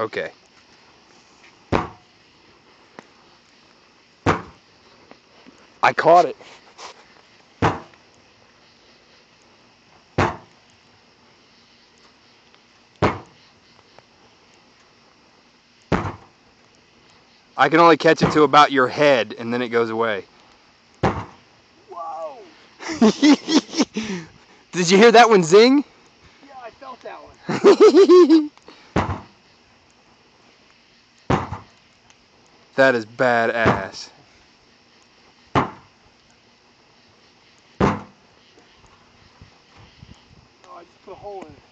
Okay. I caught it. I can only catch it to about your head and then it goes away. Whoa! Did you hear that one zing? Yeah, I felt that one. that is badass. Oh, I just put a hole in it.